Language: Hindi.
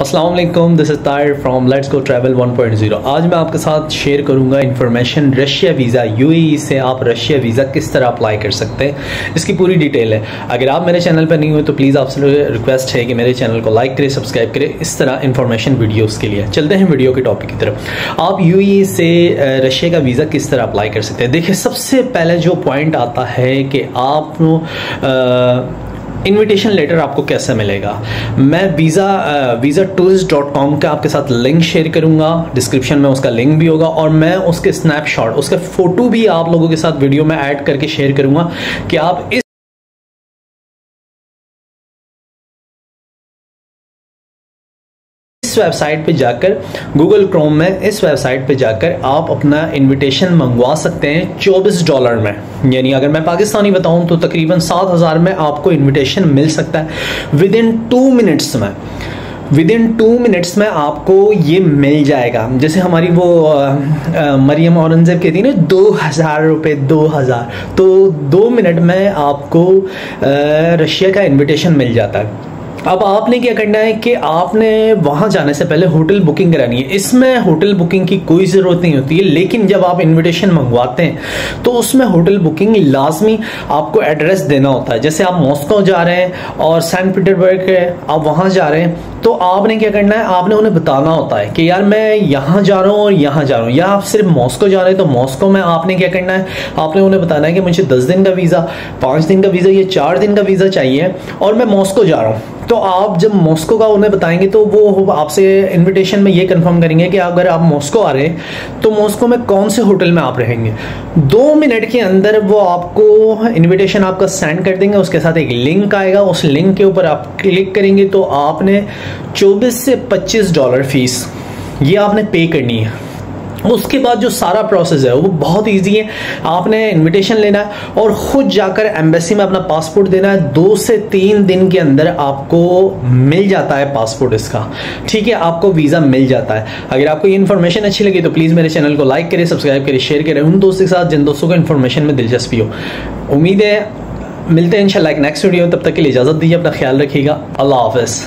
Aslam this is Tahir from let's go travel 1.0 आज मैं आपके साथ शेयर करूँगा इन्फॉर्मेशन रशिया वीज़ा यूएई से आप रशिया वीज़ा किस तरह अप्लाई कर सकते हैं? इसकी पूरी डिटेल है। अगर आप मेरे चैनल पर नहीं हुए तो प्लीज़ आपसे रिक्वेस्ट है कि मेरे चैनल को लाइक करें सब्सक्राइब करें इस तरह इन्फॉर्मेशन वीडियोज़ के लिए। चलते हैं वीडियो के टॉपिक की तरफ़। आप यू से रशिया का वीज़ा किस तरह अप्लाई कर सकते हैं? देखिए, सबसे पहले जो पॉइंट आता है कि आप इनविटेशन लेटर आपको कैसे मिलेगा? मैं visa visa tourist dot com का आपके साथ लिंक शेयर करूँगा डिस्क्रिप्शन में उसका लिंक भी होगा और मैं उसके स्नैपशॉट उसके फ़ोटो भी आप लोगों के साथ वीडियो में ऐड करके शेयर करूँगा कि आप वेबसाइट पे जाकर गूगल क्रोम में इस वेबसाइट पे जाकर आप अपना इनविटेशन मंगवा सकते हैं 24 डॉलर में। यानी अगर मैं पाकिस्तानी बताऊँ तो तकरीबन सात हज़ार में आपको इनविटेशन मिल सकता है। विद इन टू मिनट्स में विद इन टू मिनट्स में आपको ये मिल जाएगा। जैसे हमारी वो मरियम औरंगज़ेब कहती है ना, दो हज़ार रुपये दो हज़ार। तो दो मिनट में आपको रशिया का इनविटेशन मिल जाता है। अब आपने क्या करना है कि आपने वहाँ जाने से पहले होटल बुकिंग करानी है। इसमें होटल बुकिंग की कोई ज़रूरत नहीं होती है, लेकिन जब आप इनविटेशन मंगवाते हैं तो उसमें होटल बुकिंग लाजमी आपको एड्रेस देना होता है। जैसे आप मॉस्को जा रहे हैं और सेंट पीटरबर्ग है, आप वहाँ जा रहे हैं तो आपने क्या करना है? आपने उन्हें बताना होता है कि यार मैं यहाँ जा रहा हूँ और यहाँ जा रहा हूँ। या आप सिर्फ़ मॉस्को जा रहे हैं तो मॉस्को में आपने क्या करना है? आपने उन्हें बताना है कि मुझे दस दिन का वीज़ा, पाँच दिन का वीज़ा या चार दिन का वीज़ा चाहिए और मैं मॉस्को जा रहा हूँ। तो आप जब मॉस्को का उन्हें बताएँगे तो वो आपसे इनविटेशन में ये कंफर्म करेंगे कि अगर आप मॉस्को आ रहे हैं तो मॉस्को में कौन से होटल में आप रहेंगे? दो मिनट के अंदर वो आपको इनविटेशन आपका सेंड कर देंगे, उसके साथ एक लिंक आएगा, उस लिंक के ऊपर आप क्लिक करेंगे तो आपने 24 से 25 डॉलर फ़ीस ये आपने पे करनी है. उसके बाद जो सारा प्रोसेस है, वो बहुत इजी है. आपने इनविटेशन लेना है और खुद जाकर एम्बेसी में अपना पासपोर्ट देना है. दो से तीन दिन के अंदर आपको मिल जाता है पासपोर्ट इसका. ठीक है, आपको वीज़ा मिल जाता है. अगर आपको ये इन्फॉर्मेशन अच्छी लगी तो प्लीज़ मेरे चैनल को लाइक करें सब्सक्राइब करें शेयर करें उन दोस्तों के साथ, जिन दोस्तों को इन्फॉर्मेशन में दिलचस्पी हो. उम्मीद है, मिलते हैं इंशाल्लाह नेक्स्ट वीडियो तब तक के लिए इजाज़त दीजिए, अपना ख्याल रखिएगा. अल्लाह हाफिज़.